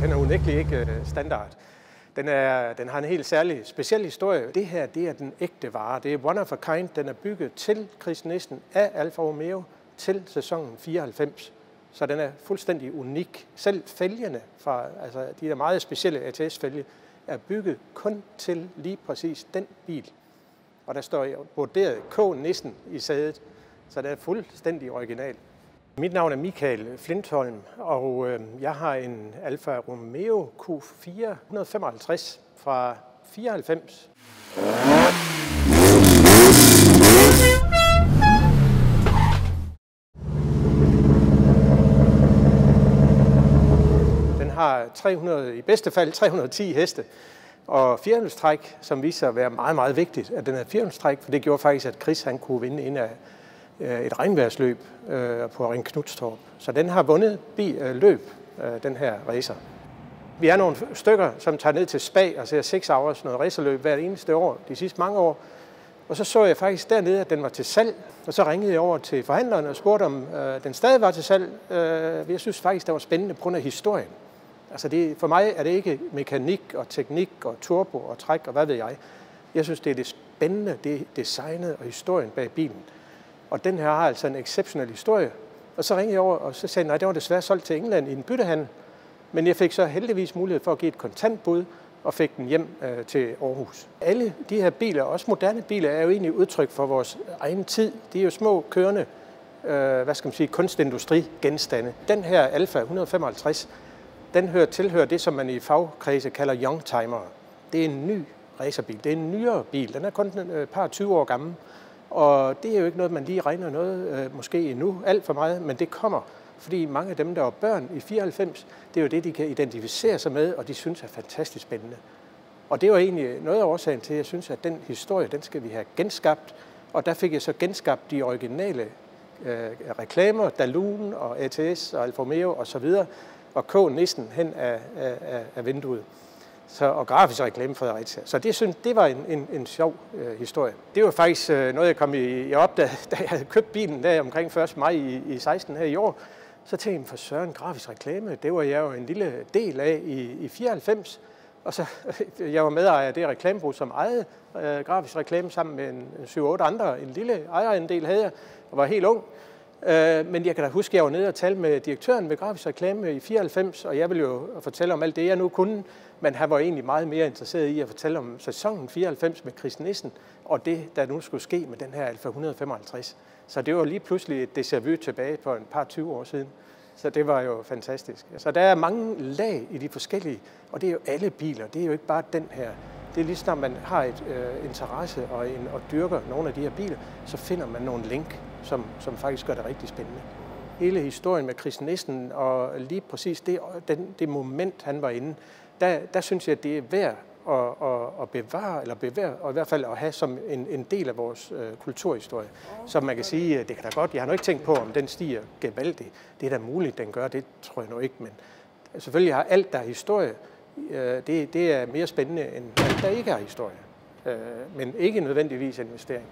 den er unægtelig ikke øh, standard. Den, er, den har en helt særlig, speciel historie. Det her, det er den ægte vare. Det er one of a kind. Den er bygget til Chris Nissen af Alfa Romeo til sæsonen 94. Så den er fuldstændig unik. Selv fælgene fra altså de der meget specielle ATS-fælge er bygget kun til lige præcis den bil. Og der står vurderet K. Nissen i sædet, så det er fuldstændig original. Mit navn er Michael Flintholm, og øh, jeg har en Alfa Romeo Q4 155 fra 94. Den har 300, i bedste fald 310 heste, og firehjulstræk, som viser at være meget, meget vigtigt, at den er firehjulstræk, for det gjorde faktisk, at Chris han kunne vinde ind af Øh, et regnværsløb øh, på Ring Knudstorp. Så den har vundet bi, øh, løb, den her racer. Vi er nogle stykker, som tager ned til Spa og ser 6 hours noget racerløb hvert eneste år, de sidste mange år. Og så så jeg faktisk dernede, at den var til salg, og så ringede jeg over til forhandleren og spurgte, om øh, den stadig var til salg. Øh, jeg synes faktisk, det var spændende på grund af historien. Altså det, for mig er det ikke mekanik og teknik og turbo og træk og hvad ved jeg. Jeg synes, det er det spændende, det er designet og historien bag bilen. Og den her har altså en exceptionel historie. Og så ringede jeg over, og så sagde nej, det var desværre solgt til England i en byttehandel. Men jeg fik så heldigvis mulighed for at give et kontantbud og fik den hjem øh, til Aarhus. Alle de her biler, også moderne biler, er jo egentlig udtryk for vores egen tid. De er jo små kørende, øh, hvad skal man sige, kunstindustrigenstande. Den her Alfa 155, den hører tilhører det, som man i fagkredse kalder youngtimer. Det er en ny racerbil. Det er en nyere bil. Den er kun øh, et par 20 år gammel. Og det er jo ikke noget, man lige regner noget, øh, måske endnu, alt for meget, men det kommer. Fordi mange af dem, der var børn i 94, det er jo det, de kan identificere sig med, og de synes er fantastisk spændende. Og det var egentlig noget af årsagen til, at jeg synes, at den historie, den skal vi have genskabt. Og der fik jeg så genskabt de originale øh, reklamer, Dalun og ATS og Alfa Romeo osv., og, så videre, og K. Nissen hen af, af, af vinduet så, og grafisk reklame for Fredericia. Så det, synes, det var en, en, en sjov øh, historie. Det var faktisk øh, noget, jeg kom i, jeg opdagede, da, da jeg havde købt bilen der omkring 1. maj i, i 16 her i år. Så tænkte jeg, for søren, grafisk reklame, det var jeg jo en lille del af i, i 94. Og så, jeg var medejer af det reklamebrug, som ejede øh, grafisk reklame sammen med en 7-8 andre. En lille ejerandel havde jeg, og var helt ung. Øh, men jeg kan da huske, at jeg var nede og talte med direktøren ved Grafisk Reklame i 94, og jeg ville jo fortælle om alt det, jeg nu kunne, men han var egentlig meget mere interesseret i at fortælle om sæsonen 94 med Chris Nissen, og det, der nu skulle ske med den her Alfa 155. Så det var lige pludselig et déjà vu tilbage på en par 20 år siden. Så det var jo fantastisk. Så der er mange lag i de forskellige, og det er jo alle biler. Det er jo ikke bare den her. Det er lige når man har et øh, interesse og, en, og dyrker nogle af de her biler, så finder man nogle link, som, som faktisk gør det rigtig spændende. Hele historien med Chris Nissen og lige præcis det, den, det moment, han var inde, der, der synes jeg, at det er værd at, at, at bevare, eller bevare, og i hvert fald at have som en, en del af vores øh, kulturhistorie. Så man kan sige, at det kan da godt, jeg har nu ikke tænkt på, om den stiger gevaldigt. Det er da muligt, den gør, det tror jeg nu ikke, men selvfølgelig har alt, der er historie, øh, det, det er mere spændende end alt, der ikke er historie. Øh, men ikke nødvendigvis investering.